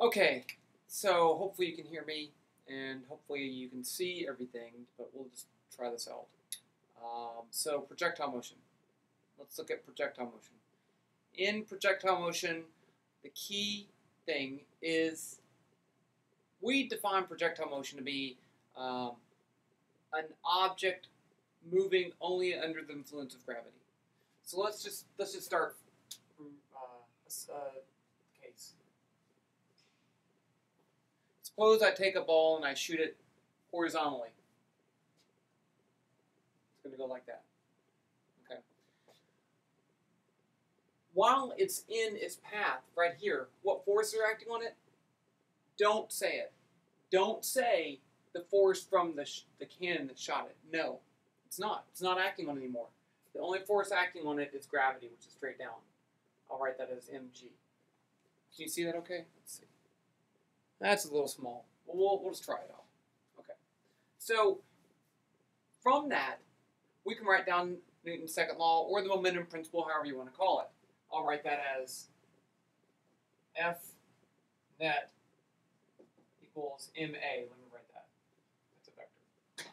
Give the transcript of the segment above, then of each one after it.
Okay, so hopefully you can hear me, and hopefully you can see everything, but we'll just try this out. Um, so projectile motion. Let's look at projectile motion. In projectile motion, the key thing is we define projectile motion to be um, an object moving only under the influence of gravity. So let's just let's just start from uh, uh, case. Suppose I take a ball and I shoot it horizontally. It's going to go like that. Okay. While it's in its path right here, what forces are acting on it? Don't say it. Don't say the force from the, the cannon that shot it. No, it's not. It's not acting on it anymore. The only force acting on it is gravity, which is straight down. I'll write that as mg. Can you see that okay? Let's see. That's a little small. Well, we'll, just try it out. Okay. So, from that, we can write down Newton's second law or the momentum principle, however you want to call it. I'll write that as F net equals ma. Let me write that. That's a vector.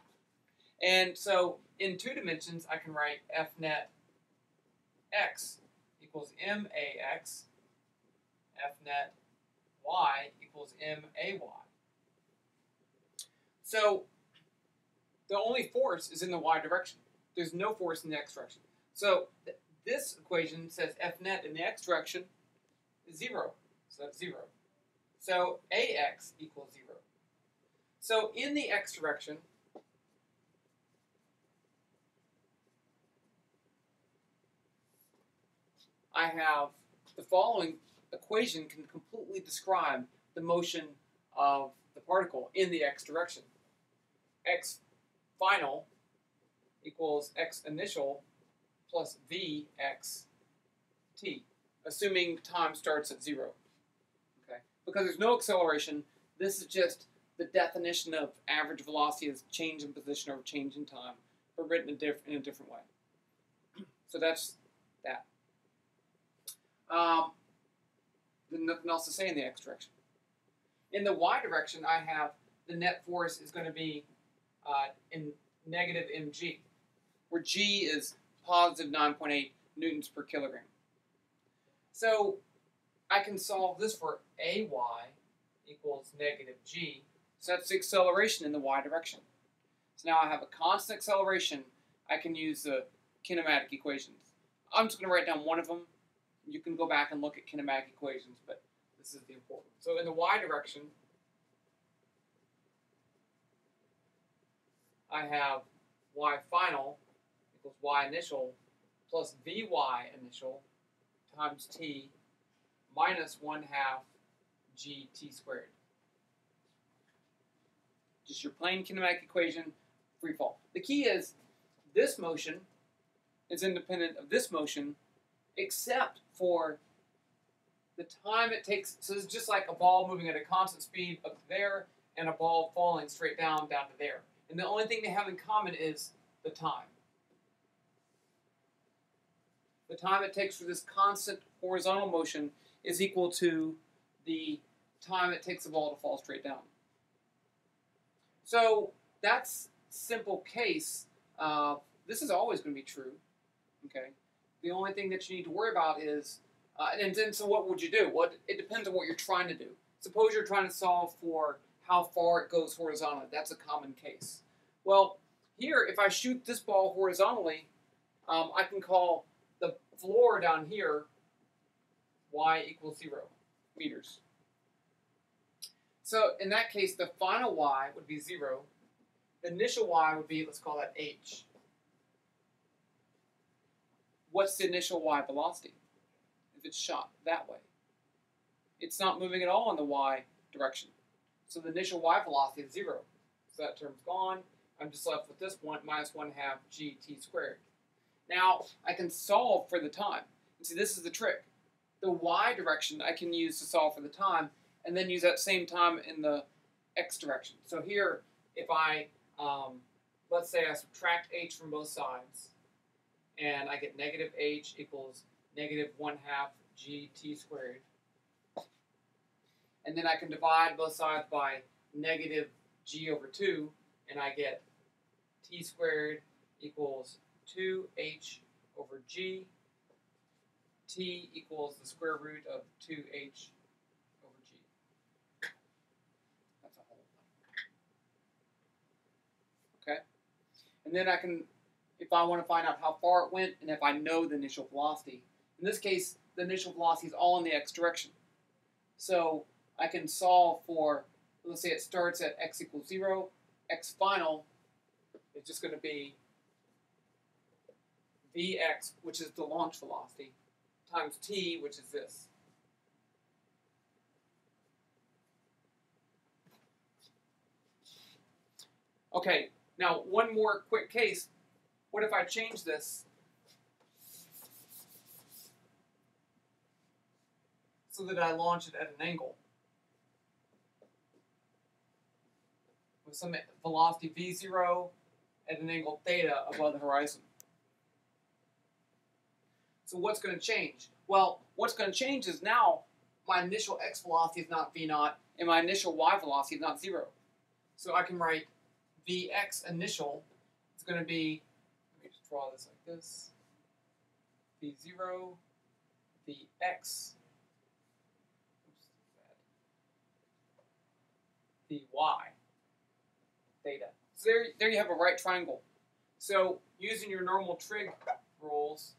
And so in two dimensions, I can write F net x equals max, F net y equals may. So the only force is in the y direction. There's no force in the x direction. So th- this equation says F net in the x direction is zero. So that's zero. So ax equals zero. So in the x direction, I have the following equation can completely describe the motion of the particle in the x direction. x final equals x initial plus v x t, assuming time starts at zero. Okay, because there's no acceleration. This is just the definition of average velocity as change in position over change in time, but written in, diff- in a different way. So that's that. Um, nothing else to say in the x direction. In the y direction, I have the net force is going to be uh, in negative mg, where g is positive 9.8 newtons per kilogram. So I can solve this for ay equals negative g. So that's the acceleration in the y direction. So now I have a constant acceleration. I can use the kinematic equations. I'm just going to write down one of them. You can go back and look at kinematic equations, but this is the important. So in the y direction, I have y final equals y initial plus vy initial times t minus 1 half gt squared. Just your plain kinematic equation, free fall. The key is this motion is independent of this motion except for the time it takes. So it's just like a ball moving at a constant speed up there and a ball falling straight down down to there. And the only thing they have in common is the time. The time it takes for this constant horizontal motion is equal to the time it takes the ball to fall straight down. So that's simple case. Uh, this is always going to be true. Okay. The only thing that you need to worry about is, uh, and then so what would you do? What it depends on what you're trying to do. Suppose you're trying to solve for how far it goes horizontally. That's a common case. Well, here, if I shoot this ball horizontally, um, I can call the floor down here y equals zero meters. So in that case, the final y would be zero. The initial y would be, let's call that h. What's the initial y velocity? If it's shot that way. It's not moving at all in the y direction. So the initial y velocity is zero. So that term's gone. I'm just left with this one minus one half gt squared. Now I can solve for the time. And see, this is the trick. The y direction I can use to solve for the time, and then use that same time in the x direction. So here, if I, um, let's say I subtract h from both sides, and I get negative h equals negative one half gt squared. and then I can divide both sides by negative g over 2, and I get t squared equals 2h over g. t equals the square root of 2h over g. That's a whole thing. Okay? And then I can, if I want to find out how far it went, and if I know the initial velocity, in this case, the initial velocity is all in the x direction. So I can solve for, let's say it starts at x equals 0, x final is just going to be vx, which is the launch velocity, times t, which is this. Okay, now one more quick case. What if I change this so that I launch it at an angle? With some velocity v0 at an angle theta above the horizon. So what's going to change? Well, what's going to change is now my initial x velocity is not v naught, and my initial y velocity is not zero. So I can write vx initial is going to be, draw this like this, v0, vx, vy, theta. So there, there you have a right triangle. So using your normal trig rules,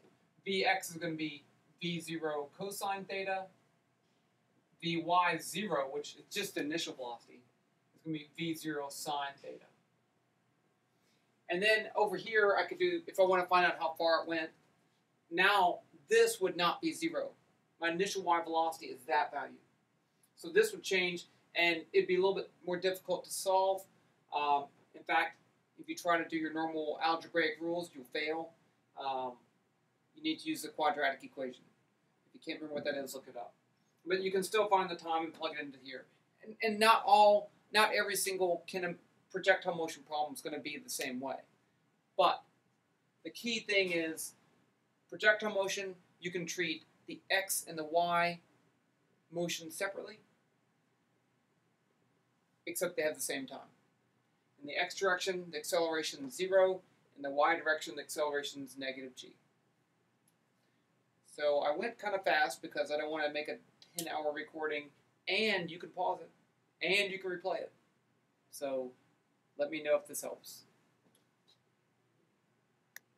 Vx is going to be V0 cosine theta. Vy 0, which is just initial velocity, is going to be V0 sine theta. And then over here, I could do, if I want to find out how far it went, now this would not be 0. My initial y velocity is that value. So this would change, and it'd be a little bit more difficult to solve. Um, in fact, if you try to do your normal algebraic rules, you'll fail. Um, you need to use the quadratic equation. If you can't remember what that is, look it up. But you can still find the time and plug it into here. And, and not all, not every single can projectile motion problem is going to be the same way. But the key thing is projectile motion, you can treat the x and the y motion separately, except they have the same time. In the x direction, the acceleration is 0. In the y direction, the acceleration is negative g. So I went kind of fast because I don't want to make a 10 hour recording and you can pause it and you can replay it. So let me know if this helps.